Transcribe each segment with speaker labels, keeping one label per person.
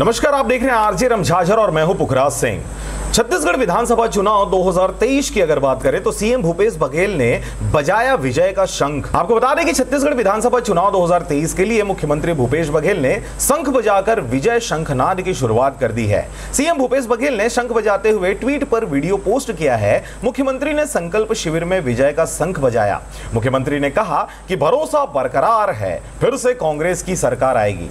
Speaker 1: नमस्कार, आप देख रहे हैं आरजे रमझाझर और मैं हूँ पुखराज सिंह। छत्तीसगढ़ विधानसभा चुनाव 2023 की अगर बात करें तो सीएम भूपेश बघेल ने बजाया विजय का शंख। आपको बता दें कि छत्तीसगढ़ विधानसभा चुनाव 2023 के लिए मुख्यमंत्री भूपेश बघेल ने शंख बजाकर विजय शंखनाद की शुरुआत कर दी है। सीएम भूपेश बघेल ने शंख बजाते हुए ट्वीट पर वीडियो पोस्ट किया है। मुख्यमंत्री ने संकल्प शिविर में विजय का शंख बजाया। मुख्यमंत्री ने कहा कि भरोसा बरकरार है, फिर से कांग्रेस की सरकार आएगी।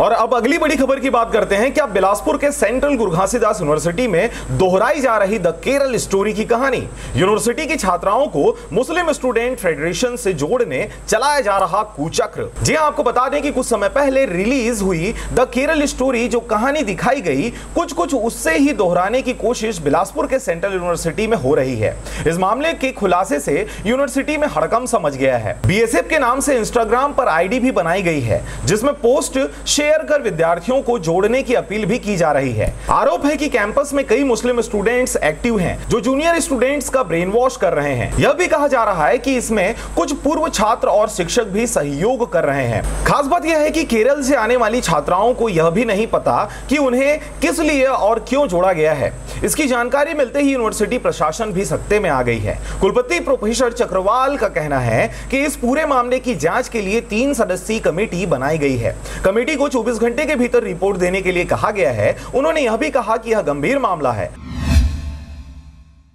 Speaker 1: और अब अगली बड़ी खबर की बात करते हैं कि अब बिलासपुर के सेंट्रल गुरु घासीदास यूनिवर्सिटी में दोहराई जा रही द केरल स्टोरी की कहानी। यूनिवर्सिटी की छात्राओं को मुस्लिम स्टूडेंट फेडरेशन से जोड़ने चलाया जा रहा कुचक्र। जी हाँ आपको बता दें कि कुछ समय पहले रिलीज़ हुई द केरल स्टोरी, जो कहानी दिखाई गई कुछ कुछ उससे ही दोहराने की कोशिश बिलासपुर के सेंट्रल यूनिवर्सिटी में हो रही है। इस मामले के खुलासे से यूनिवर्सिटी में हड़कम समझ गया है। बीएसएफ के नाम से इंस्टाग्राम पर आईडी भी बनाई गई है, जिसमें पोस्ट शेयर शेयर कर विद्यार्थियों को जोड़ने की अपील भी की जा रही है। आरोप है कि कैंपस में कई मुस्लिम स्टूडेंट्स एक्टिव हैं, जो जूनियर स्टूडेंट्स का ब्रेन वॉश कर रहे हैं। यह भी कहा जा रहा है कि इसमें कुछ पूर्व छात्र और शिक्षक भी सहयोग कर रहे हैं। खास बात यह है कि केरल से आने वाली छात्राओं को यह भी नहीं पता कि उन्हें किस लिए और क्यों जोड़ा गया है। इसकी जानकारी मिलते ही यूनिवर्सिटी प्रशासन भी सत्ते में आ गई है। कुलपति प्रोफेसर चक्रवाल का कहना है कि इस पूरे मामले की जाँच के लिए तीन सदस्यीय कमेटी बनाई गई है। कमेटी को 24 घंटे के भीतर रिपोर्ट देने के लिए कहा गया है। उन्होंने यह भी कहा कि यह गंभीर मामला है।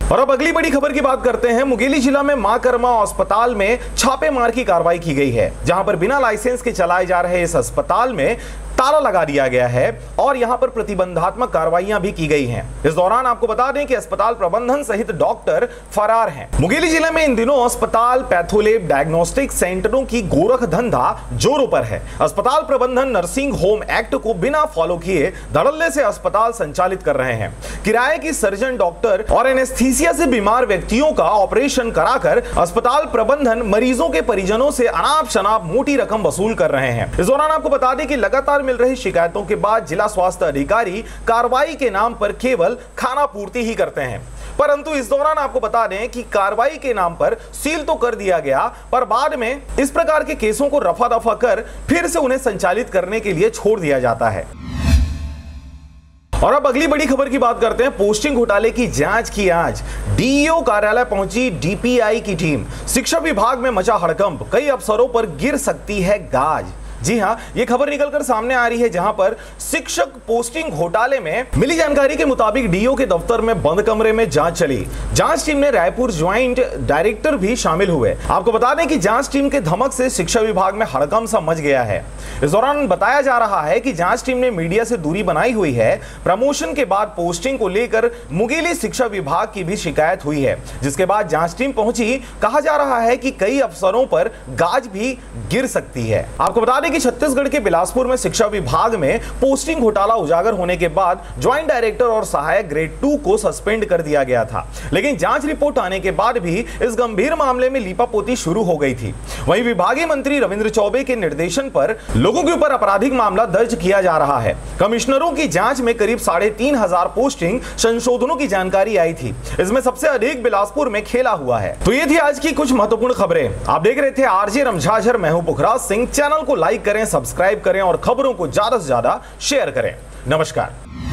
Speaker 1: और अब अगली बड़ी खबर की बात करते हैं। मुंगेली जिला में माँ कर्मा अस्पताल में छापेमार की कार्रवाई की गई है, जहाँ पर बिना लाइसेंस के चलाए जा रहे इस अस्पताल में ताला लगा दिया गया है और यहाँ पर प्रतिबंधात्मक कार्रवाइयाँ भी की गई हैं। इस दौरान आपको बता दें कि अस्पताल प्रबंधन सहित डॉक्टर फरार हैं। मुंगेली ज़िले में इन दिनों अस्पताल पैथोलेब डायग्नोस्टिक सेंटरों की गोरख धंधा जोरों पर है। अस्पताल प्रबंधन नर्सिंग होम एक्ट को बिना फॉलो किए धड़ल्ले से अस्पताल संचालित कर रहे हैं। किराए की सर्जन डॉक्टर और एनेस्थीसिया से बीमार व्यक्तियों का ऑपरेशन कराकर अस्पताल प्रबंधन मरीजों के परिजनों से अनाप शनाप मोटी रकम वसूल कर रहे हैं। इस दौरान आपको बता दें कि लगातार मिल रही शिकायतों के बाद जिला स्वास्थ्य अधिकारी कार्रवाई के नाम पर केवल खाना पूर्ति ही करते हैं। परंतु इस दौरान आपको बता दें कि कार्रवाई के नाम पर सील तो कर दिया गया, पर बाद में इस प्रकार के केसों को रफा दफ़ा कर फिर से उन्हें संचालित करने के लिए छोड़ दिया जाता है। और अब अगली बड़ी खबर की बात करते हैं। पोस्टिंग घोटाले की जाँच की आज। डीईओ कार्यालय पहुँची डीपीआई की टीम। शिक्षा विभाग में मचा हड़कंप। कई अफसरों पर गिर सकती है गाज। जी हाँ ये खबर निकलकर सामने आ रही है जहाँ पर शिक्षक पोस्टिंग घोटाले में मिली जानकारी के मुताबिक डीओ के दफ्तर में बंद कमरे में जाँच चली। जाँच टीम में रायपुर ज्वाइंट डायरेक्टर भी शामिल हुए। आपको बता दें कि जाँच टीम के धमक से शिक्षा विभाग में हड़कम सा मच गया है। इस दौरान बताया जा रहा है कि जाँच टीम ने मीडिया से दूरी बनाई हुई है। प्रमोशन के बाद पोस्टिंग को लेकर मुगेली शिक्षा विभाग की भी शिकायत हुई है, जिसके बाद जाँच टीम पहुँची। कहा जा रहा है कि कई अफसरों पर गाज भी गिर सकती है। आपको बता दें कि छत्तीसगढ़ के बिलासपुर में शिक्षा विभाग में पोस्टिंग घोटाला उजागर होने के बाद ज्वाइंट डायरेक्टर और सहायक ग्रेड टू को सस्पेंड कर दिया गया था। लेकिन जाँच रिपोर्ट आने के बाद भी इस गंभीर मामले में लीपापोती शुरू हो गई थी। वहीं विभागीय मंत्री रविंद्र चौबे के निर्देशन पर लोगों के ऊपर आपराधिक मामला दर्ज किया जा रहा है। कमिश्नरों की जाँच में करीब साढ़े तीन हज़ार पोस्टिंग संशोधनों की जानकारी आई थी। इसमें सबसे अधिक बिलासपुर में खेला हुआ है। तो ये थी आज की कुछ महत्वपूर्ण खबरें। आप देख रहे थे आरजे रमझाझर। मैं हूँ पुखराज सिंह। चैनल को लाइक करें, सब्सक्राइब करें और खबरों को ज़्यादा से ज़्यादा शेयर करें। नमस्कार।